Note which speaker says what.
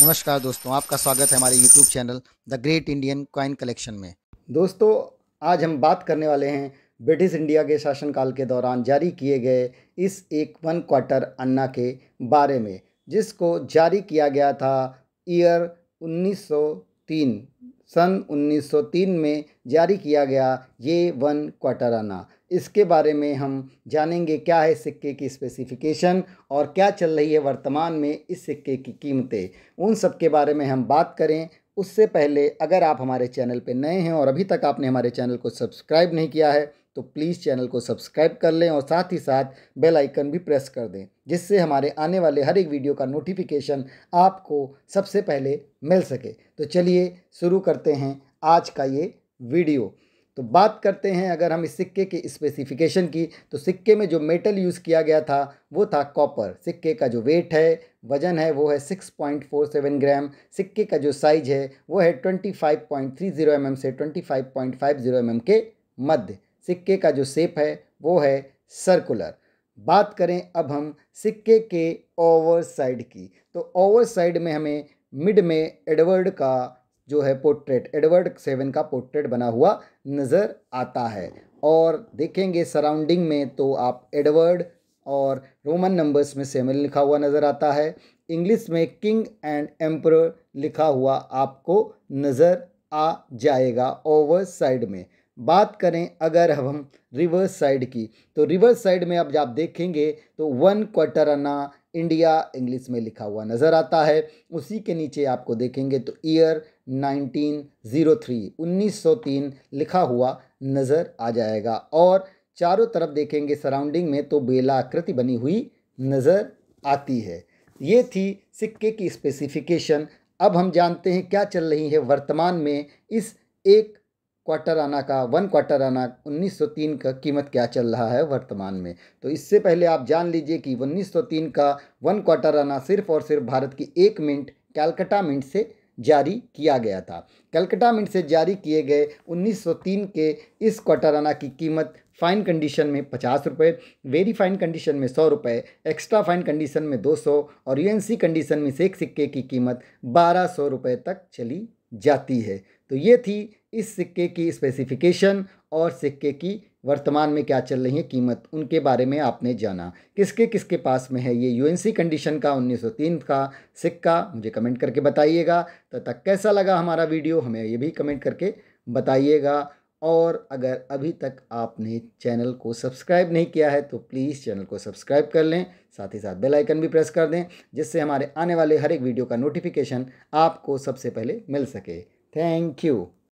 Speaker 1: नमस्कार दोस्तों, आपका स्वागत है हमारे YouTube channel the great Indian coin collection में।
Speaker 2: दोस्तों, आज हम बात करने वाले हैं ब्रिटिश इंडिया के शासनकाल के दौरान जारी किए गए इस एक वन क्वार्टर अन्ना के बारे में, जिसको जारी किया गया था ईयर 1903 सन 1903 में जारी किया गया ये वन क्वाटराना। इसके बारे में हम जानेंगे क्या है सिक्के की स्पेसिफिकेशन और क्या चल रही है वर्तमान में इस सिक्के की कीमतें। उन सब के बारे में हम बात करें। उससे पहले अगर आप हमारे चैनल पर नए हैं और अभी तक आपने हमारे चैनल को सब्सक्राइब नहीं किया है तो प्लीज़ चैनल को सब्सक्राइब कर लें और साथ ही साथ बेल आइकन भी प्रेस कर दें, जिससे हमारे आने वाले हर एक वीडियो का नोटिफिकेशन आपको सबसे पहले मिल सके। तो चलिए शुरू करते हैं आज का ये वीडियो तो बात करते हैं अगर हम इस सिक्के के स्पेसिफिकेशन की तो सिक्के में जो मेटल यूज़ किया गया था, वो था कॉपर सिक्के का जो वेट है, वज़न है, वो है six point four seven gram सिक्के का जो साइज़ है, वो है twenty five point three zero M M से twenty five point five zero M M के मध्य। सिक्के का जो सेप है, वो है सर्कुलर बात करें अब हम सिक्के के ओवर साइड की तो ओवर साइड में हमें मिड में एडवर्ड का जो है पोर्ट्रेट एडवर्ड सेवन का पोर्ट्रेट बना हुआ नज़र आता है। और देखेंगे सराउंडिंग में तो आप एडवर्ड और रोमन नंबर्स में सेवन लिखा हुआ नज़र आता है। इंग्लिश में किंग एंड एम्पर लिखा हुआ आपको नज़र आ जाएगा ओवर साइड में। बात करें अगर हम रिवर्स साइड की तो रिवर्स साइड में अब आप देखेंगे तो one quarter anna India English में लिखा हुआ नज़र आता है। उसी के नीचे आपको देखेंगे तो ईयर 1903 1903 लिखा हुआ नज़र आ जाएगा। और चारों तरफ़ देखेंगे सराउंडिंग में तो बेला आकृति बनी हुई नज़र आती है। ये थी सिक्के की स्पेसिफिकेशन अब हम जानते हैं क्या चल रही है वर्तमान में इस एक क्वार्टर आना का, वन क्वार्टर आना 1903 का कीमत क्या चल रहा है वर्तमान में? तो इससे पहले आप जान लीजिए कि 1903 का वन क्वार्टर आना सिर्फ़ और सिर्फ़ भारत की एक मिनट, कैलकटा मिंट से जारी किया गया था। कलकत्ता मिंट से जारी किए गए 1903 के इस क्वार्टराना की कीमत फाइन कंडीशन में पचास रुपये वेरी फाइन कंडीशन में सौ रुपये एक्स्ट्रा फाइन कंडीशन में दो सौ और यूएनसी कंडीशन में से एक सिक्के की कीमत बारह सौ रुपये तक चली जाती है। तो ये थी इस सिक्के की स्पेसिफिकेशन और सिक्के की वर्तमान में क्या चल रही है, कीमत, उनके बारे में आपने जाना। किसके किसके पास में है ये यूएनसी कंडीशन का 1903 का सिक्का, मुझे कमेंट करके बताइएगा। तो तक कैसा लगा हमारा वीडियो हमें ये भी कमेंट करके बताइएगा। और अगर अभी तक आपने चैनल को सब्सक्राइब नहीं किया है तो प्लीज़ चैनल को सब्सक्राइब कर लें, साथ ही साथ बेल आइकन भी प्रेस कर दें, जिससे हमारे आने वाले हर एक वीडियो का नोटिफिकेशन आपको सबसे पहले मिल सके। Thank you.